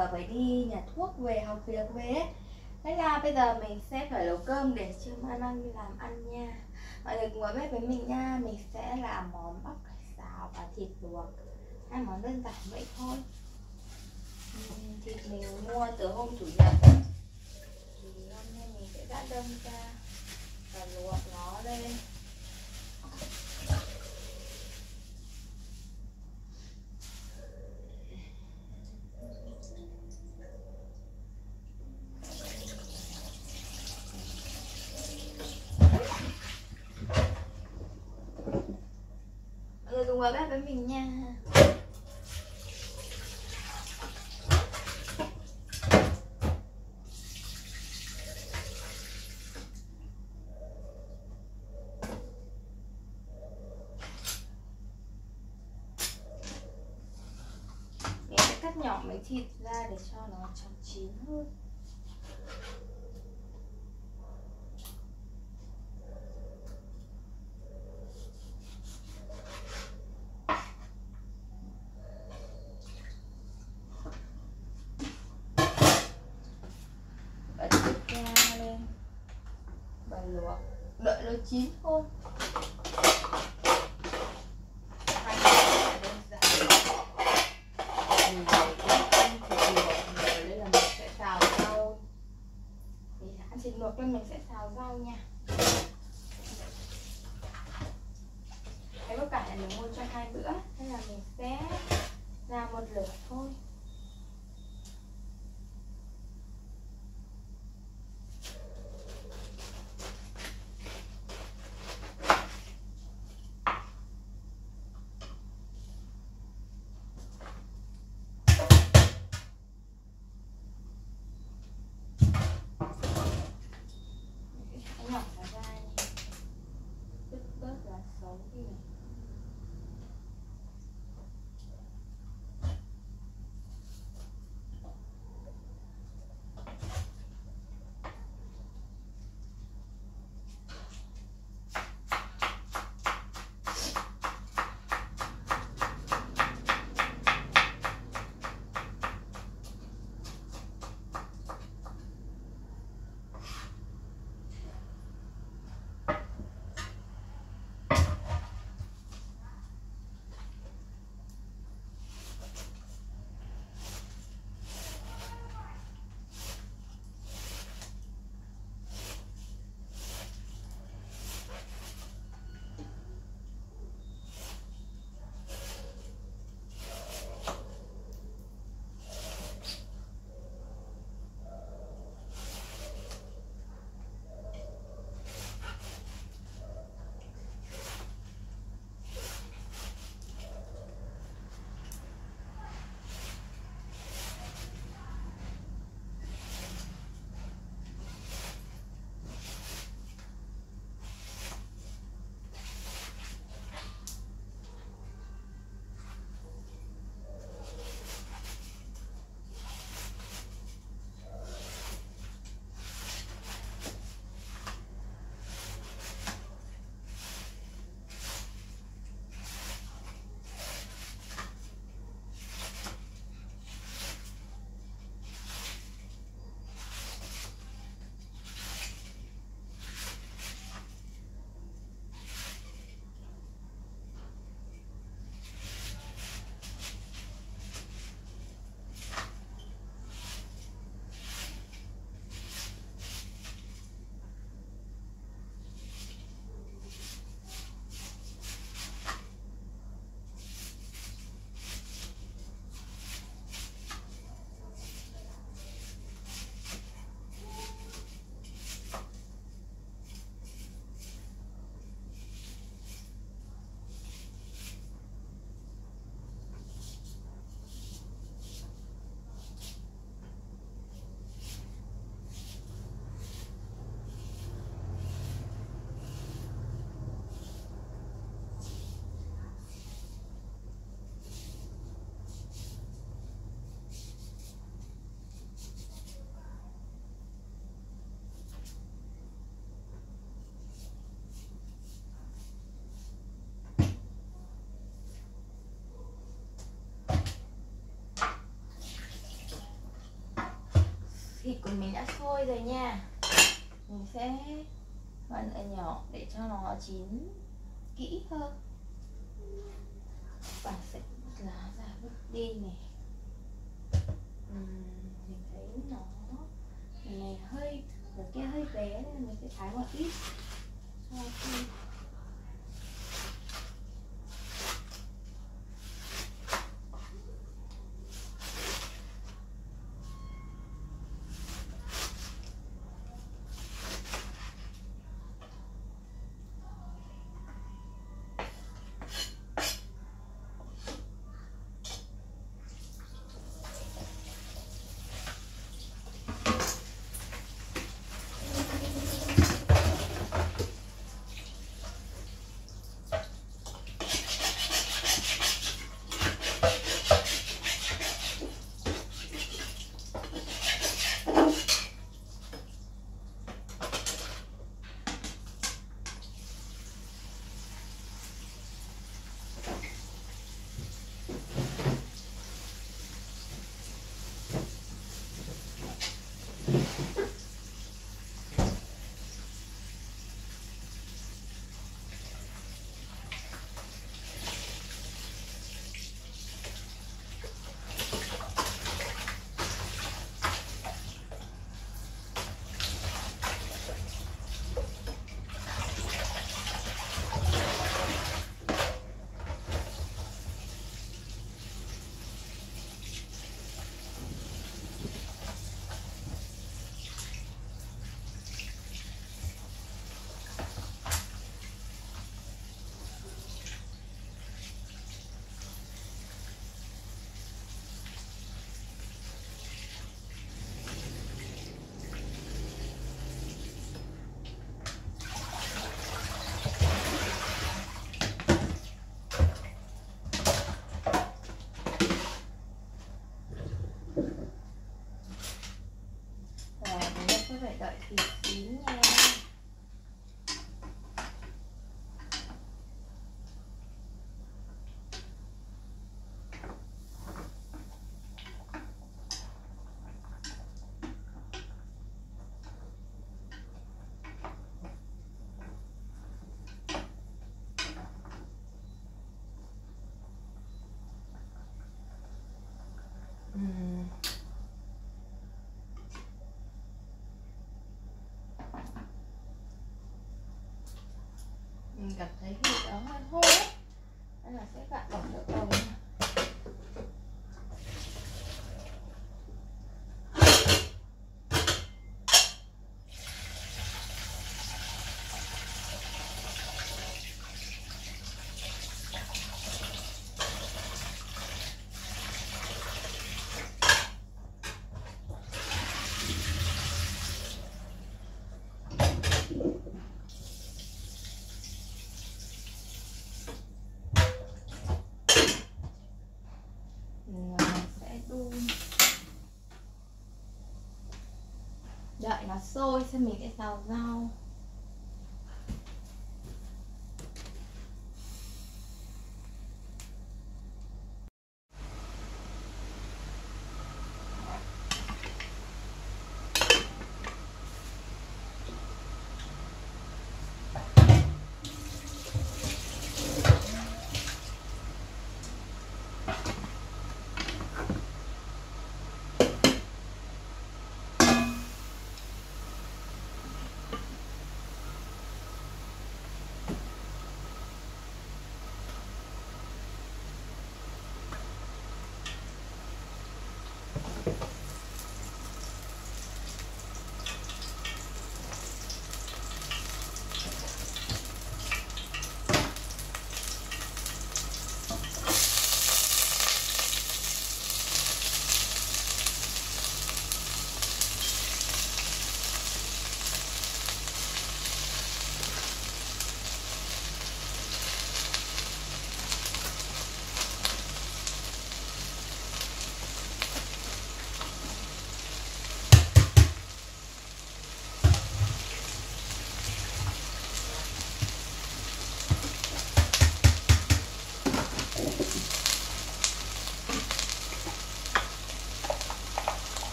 vừa phải đi nhà thuốc về học việc về ấy. Thế là bây giờ mình sẽ phải nấu cơm để trưa mai mang đi làm ăn nha. Mọi người cùng vào bếp với mình nha. Mình sẽ làm món bắp cải xào và thịt luộc. Hai món đơn giản vậy thôi. Thịt mình mua từ hôm chủ nhật. Thì hôm nay mình sẽ đã đâm ra Và luộc nó lên. Vào bếp với mình nha. Mình sẽ cắt nhỏ mấy thịt ra để cho nó chóng chín hơn bật thịt ra lên và luộc đợi nó chín thôi Hai cái đơn giản. Mình để cái ăn thịt luộc rồi đây là mình sẽ xào rau nha. Thịt của mình đã sôi rồi nha. Mình sẽ vặn ở nhỏ để cho nó chín kỹ hơn. Và sẽ lá ra bước đi này. Uhm, mình thấy nó này hơi cái kia hơi bé nên mình sẽ thái một ít. Cho khi Yeah. Đợi nó sôi xem mình sẽ xào rau.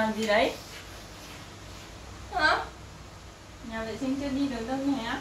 Làm gì đấy? Hả? Nhà vệ sinh chưa đi được đâu nhé